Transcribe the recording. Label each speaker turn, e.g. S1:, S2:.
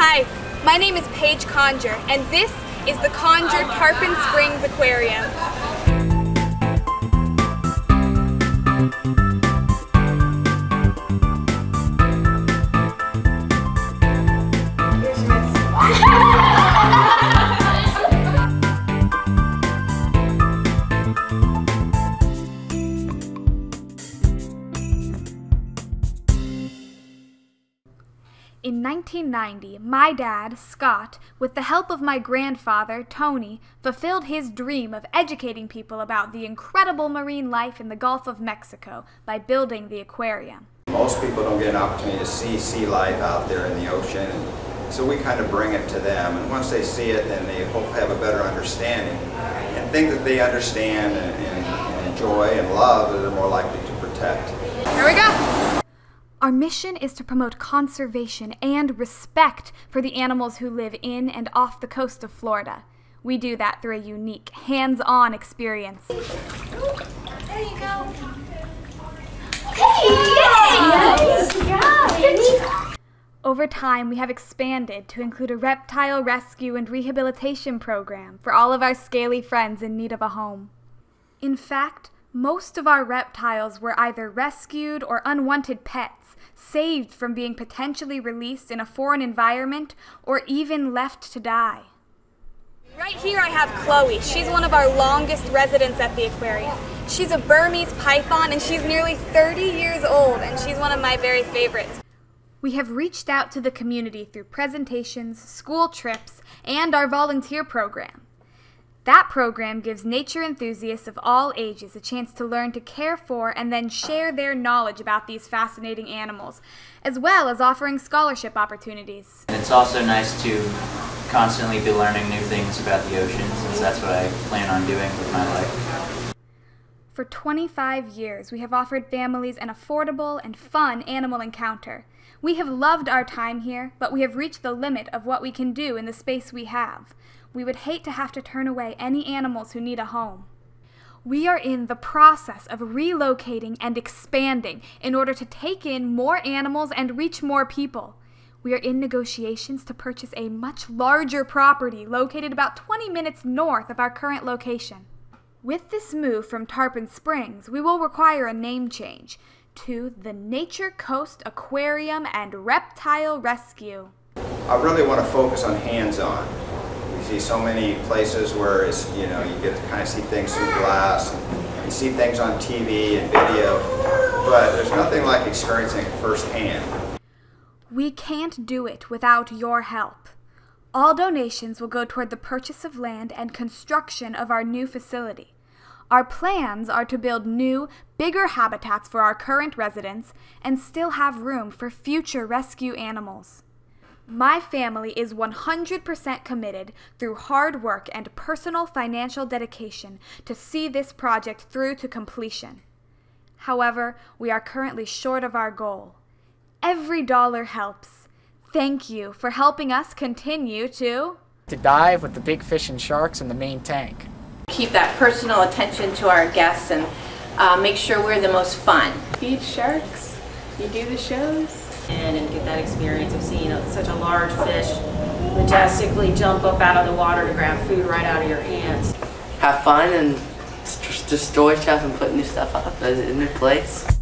S1: Hi, my name is Paige Konger, and this is the Konger Tarpon Springs Aquarium. 1990, my dad, Scott, with the help of my grandfather, Tony, fulfilled his dream of educating people about the incredible marine life in the Gulf of Mexico by building the aquarium.
S2: Most people don't get an opportunity to see sea life out there in the ocean, so we kind of bring it to them. And once they see it, then they hopefully have a better understanding. And things that they understand and, and, and enjoy and love, they're more likely to protect.
S1: Here we go! Our mission is to promote conservation and respect for the animals who live in and off the coast of Florida. We do that through a unique, hands on experience. There you go. Over time, we have expanded to include a reptile rescue and rehabilitation program for all of our scaly friends in need of a home. In fact, most of our reptiles were either rescued or unwanted pets, saved from being potentially released in a foreign environment or even left to die. Right here I have Chloe. She's one of our longest residents at the aquarium. She's a Burmese python and she's nearly 30 years old and she's one of my very favorites. We have reached out to the community through presentations, school trips, and our volunteer program. That program gives nature enthusiasts of all ages a chance to learn to care for and then share their knowledge about these fascinating animals, as well as offering scholarship opportunities.
S3: It's also nice to constantly be learning new things about the ocean, since that's what I plan on doing with my life.
S1: For 25 years, we have offered families an affordable and fun animal encounter. We have loved our time here, but we have reached the limit of what we can do in the space we have. We would hate to have to turn away any animals who need a home. We are in the process of relocating and expanding in order to take in more animals and reach more people. We are in negotiations to purchase a much larger property located about 20 minutes north of our current location. With this move from Tarpon Springs, we will require a name change to the Nature Coast Aquarium and Reptile Rescue.
S2: I really want to focus on hands-on. We see so many places where it's, you know, you get to kind of see things through glass, and you see things on TV and video, but there's nothing like experiencing it firsthand.
S1: We can't do it without your help. All donations will go toward the purchase of land and construction of our new facility. Our plans are to build new, bigger habitats for our current residents and still have room for future rescue animals. My family is 100% committed through hard work and personal financial dedication to see this project through to completion. However, we are currently short of our goal. Every dollar helps. Thank you for helping us continue to
S4: to dive with the big fish and sharks in the main tank.
S5: Keep that personal attention to our guests and uh, make sure we're the most fun.
S6: Feed sharks, you do the shows. And, and get that experience of seeing a, such a large fish majestically jump up out of the water to grab food right out of your hands.
S7: Have fun and destroy stuff and put new stuff up in a new place.